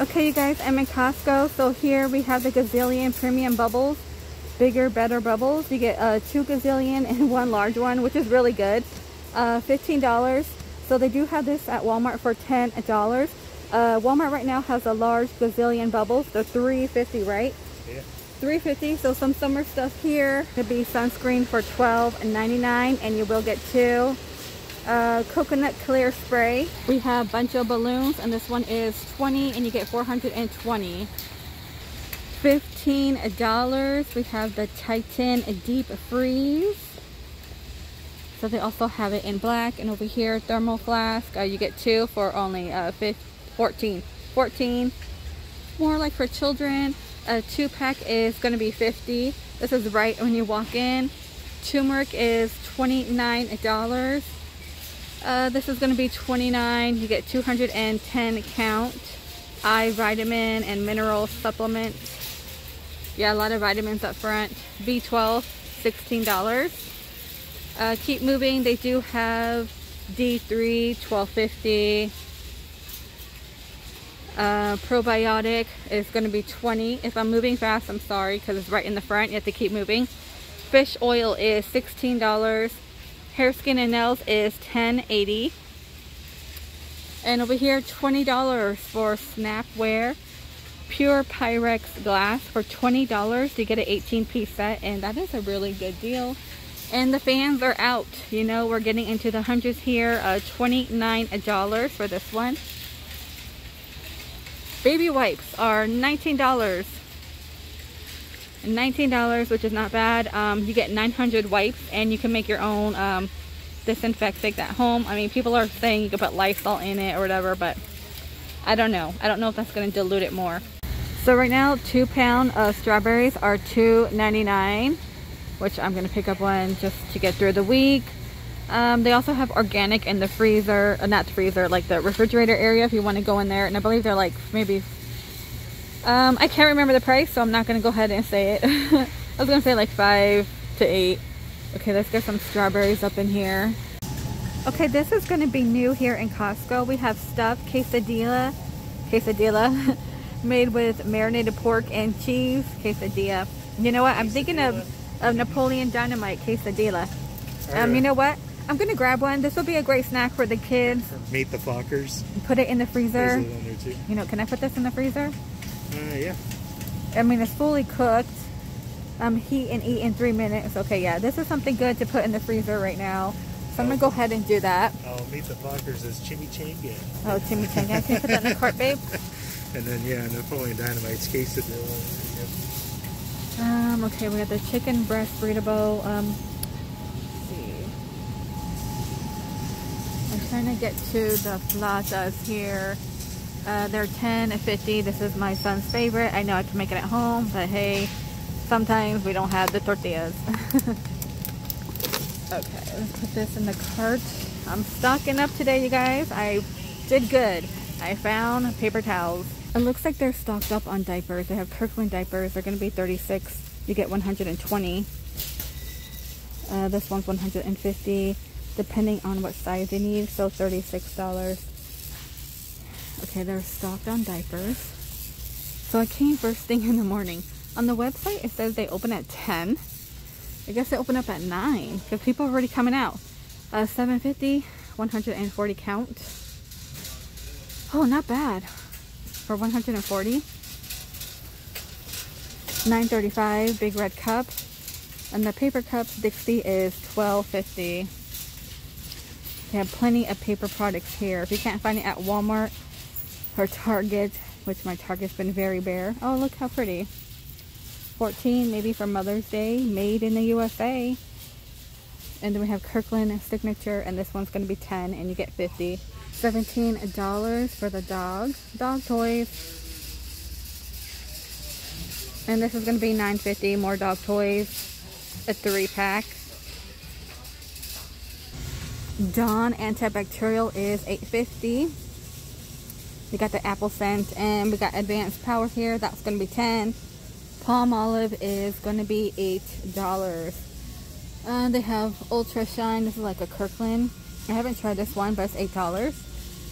Okay, you guys, I'm in Costco. So here we have the Gazillion Premium Bubbles. Bigger, better bubbles. You get uh, two Gazillion and one large one, which is really good. Uh, $15. So they do have this at Walmart for $10. Uh, Walmart right now has a large Gazillion bubbles. They're 350 right? Yeah. 350 so some summer stuff here could be sunscreen for $12.99 and you will get two uh, coconut clear spray. We have Bunch O Balloons and this one is 20 and you get 420. $15. We have the Titan Deep Freeze. So they also have it in black and over here thermal flask. Uh, you get two for only uh, 14. 14. More like for children. A two pack is going to be 50. This is right when you walk in. Turmeric is $29. Uh, this is going to be 29 You get 210 count. Eye vitamin and mineral supplement. Yeah, a lot of vitamins up front. B12, $16. Uh, keep moving. They do have D3, 1250. Uh, probiotic is going to be 20. If I'm moving fast, I'm sorry because it's right in the front. You have to keep moving. Fish oil is $16. Hair, skin, and nails is $10.80. And over here, $20 for Snapware. Pure Pyrex glass for $20. to get an 18 piece set and that is a really good deal. And the fans are out. You know, we're getting into the hundreds here. Uh, $29 for this one. Baby wipes are $19. $19, which is not bad. Um, you get 900 wipes and you can make your own um, disinfectant at home. I mean, people are saying you can put Lysol in it or whatever, but I don't know. I don't know if that's going to dilute it more. So right now, two pound of strawberries are $2.99, which I'm going to pick up one just to get through the week. Um, they also have organic in the freezer, uh, not freezer, like the refrigerator area if you want to go in there. And I believe they're like maybe um, I can't remember the price, so I'm not going to go ahead and say it. I was going to say like 5 to 8. Okay, let's get some strawberries up in here. Okay, this is going to be new here in Costco. We have stuffed quesadilla, quesadilla, made with marinated pork and cheese quesadilla. You know what? I'm thinking of, of Napoleon Dynamite quesadilla. Um, you know what? I'm going to grab one. This will be a great snack for the kids. Meet the Fockers. Put it in the freezer. You know, can I put this in the freezer? Uh, yeah. I mean, it's fully cooked. Um, heat and eat in three minutes. Okay, yeah, this is something good to put in the freezer right now. So I'm gonna go ahead and do that. Oh, meet the Fockers as chimichanga. Oh, chimichanga. Can you put that in the cart, babe? and then yeah, Napoleon Dynamite's case quesadilla. Um, okay, we got the chicken breast burrito. Um, see. I'm trying to get to the flautas here. Uh, they're 10 and 50. This is my son's favorite. I know I can make it at home, but hey, sometimes we don't have the tortillas. okay, let's put this in the cart. I'm stocking up today, you guys. I did good. I found paper towels. It looks like they're stocked up on diapers. They have Kirkland diapers. They're going to be 36. You get 120. Uh, this one's 150 depending on what size you need. So $36. Okay, they're stocked on diapers. So I came first thing in the morning. On the website, it says they open at 10. I guess they open up at 9 because people are already coming out. Uh, 750, 140 count. Oh, not bad. For 140. 935 big red cup. And the paper cups, Dixie is 1250. They have plenty of paper products here. If you can't find it at Walmart, or Target, which my Target's been very bare. Oh, look how pretty. 14 maybe for Mother's Day, made in the USA. And then we have Kirkland signature, and this one's going to be 10 and you get 50. $17 for the dog, dog toys. And this is going to be 9.50. more dog toys, a three pack. Dawn antibacterial is 8.50. We got the apple scent and we got advanced power here. That's going to be 10 Palmolive is going to be $8. Uh, they have Ultra Shine. This is like a Kirkland. I haven't tried this one, but it's $8.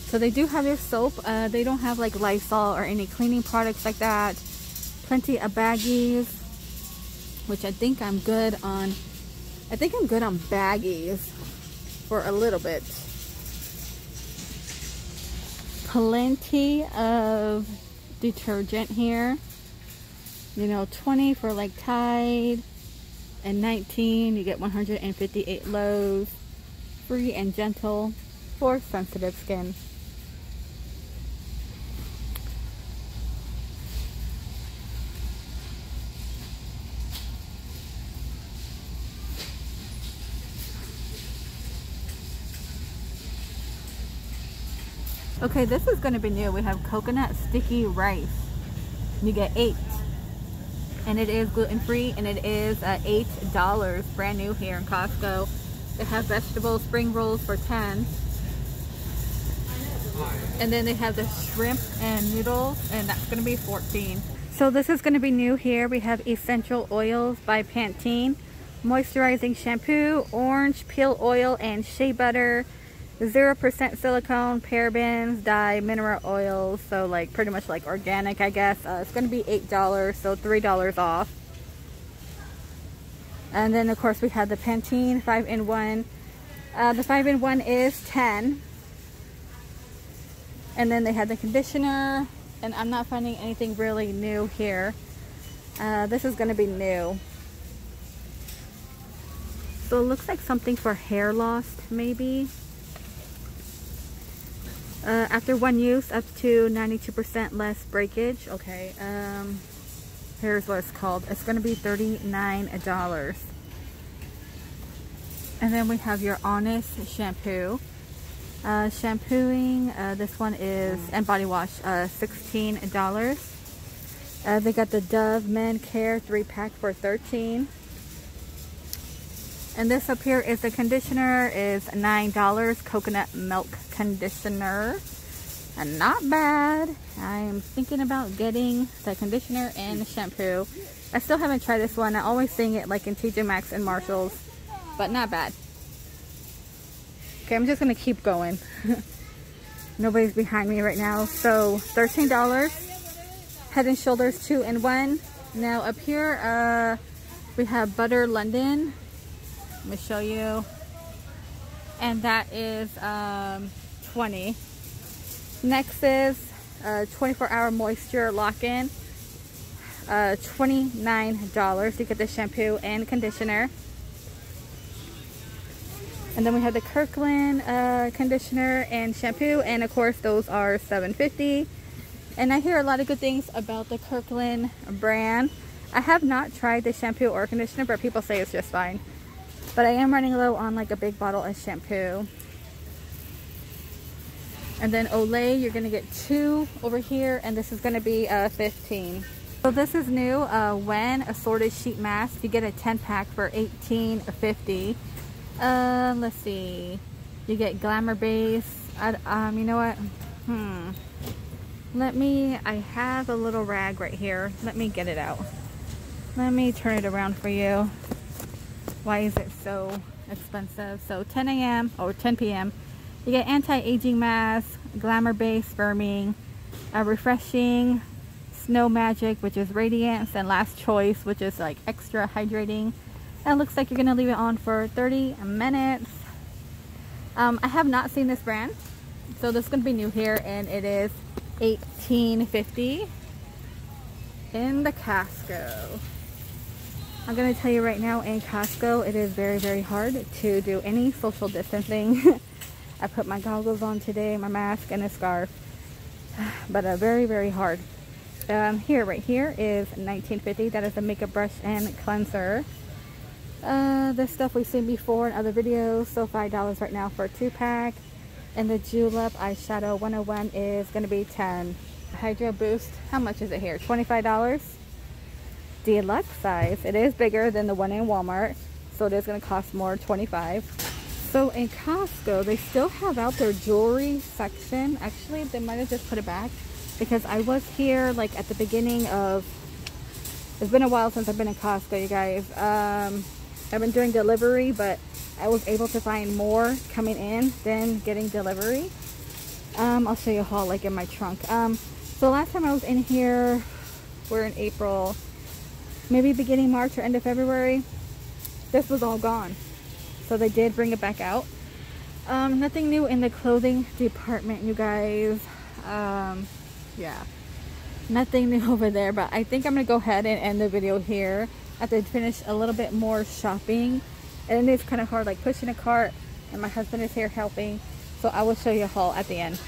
So they do have their soap. Uh, they don't have like Lysol or any cleaning products like that. Plenty of baggies, which I think I'm good on. I think I'm good on baggies for a little bit. Plenty of detergent here. You know, 20 for like Tide and 19 you get 158 lows. Free and gentle for sensitive skin. Okay, this is going to be new. We have coconut sticky rice. You get eight. And it is gluten-free and it is uh, $8. Brand new here in Costco. They have vegetable spring rolls for 10 And then they have the shrimp and noodles and that's going to be 14 So this is going to be new here. We have essential oils by Pantene. Moisturizing shampoo, orange peel oil, and shea butter. 0% silicone, parabens, dye, mineral oils, so like pretty much like organic I guess. Uh, it's going to be $8, so $3 off. And then of course we have the Pantene 5-in-1. Uh, the 5-in-1 is 10 And then they had the conditioner, and I'm not finding anything really new here. Uh, this is going to be new. So it looks like something for hair loss, maybe. Uh, after one use, up to 92% less breakage. Okay, um, here's what it's called. It's going to be $39. And then we have your Honest shampoo. Uh, shampooing, uh, this one is, and body wash, uh, $16. Uh, they got the Dove Men Care 3 pack for 13 and this up here is the conditioner is $9 coconut milk conditioner. And not bad. I'm thinking about getting the conditioner and the shampoo. I still haven't tried this one. I always sing it like in TJ Maxx and Marshalls but not bad. Okay I'm just gonna keep going. Nobody's behind me right now. So $13 head and shoulders two and one. Now up here uh we have butter London let me show you. And that is um, 20. Next is uh, 24 hour moisture lock-in. Uh, $29 to get the shampoo and conditioner. And then we have the Kirkland uh, conditioner and shampoo. And of course, those are $7.50. And I hear a lot of good things about the Kirkland brand. I have not tried the shampoo or conditioner, but people say it's just fine. But I am running low on like a big bottle of shampoo. And then Olay, you're gonna get two over here, and this is gonna be uh, 15. So this is new, uh, when assorted sheet mask, you get a 10 pack for 18.50. Uh, let's see, you get Glamour Base. I, um, you know what? Hmm. Let me, I have a little rag right here. Let me get it out. Let me turn it around for you why is it so expensive? So 10 a.m or 10 p.m you get anti-aging mask glamour base firming a refreshing snow magic which is radiance and last choice which is like extra hydrating. And it looks like you're gonna leave it on for 30 minutes. Um, I have not seen this brand so this is gonna be new here and it is 1850 in the Costco I'm going to tell you right now in Costco, it is very, very hard to do any social distancing. I put my goggles on today, my mask, and a scarf. But uh, very, very hard. Um, here, right here is 1950. That is a makeup brush and cleanser. Uh, this stuff we've seen before in other videos. So $5 right now for a two-pack. And the Julep Eyeshadow 101 is going to be 10 Hydro Boost. How much is it here? $25? Deluxe size. It is bigger than the one in Walmart, so it is going to cost more, 25 So in Costco, they still have out their jewelry section. Actually, they might have just put it back because I was here like at the beginning of, it's been a while since I've been in Costco, you guys. Um, I've been doing delivery, but I was able to find more coming in than getting delivery. Um, I'll show you a haul like in my trunk. Um, so last time I was in here, we're in April, maybe beginning March or end of February. This was all gone. So they did bring it back out. Um, nothing new in the clothing department, you guys. Um, yeah, nothing new over there. But I think I'm gonna go ahead and end the video here. I have to finish a little bit more shopping, and it is kind of hard, like pushing a cart. And my husband is here helping, so I will show you a haul at the end.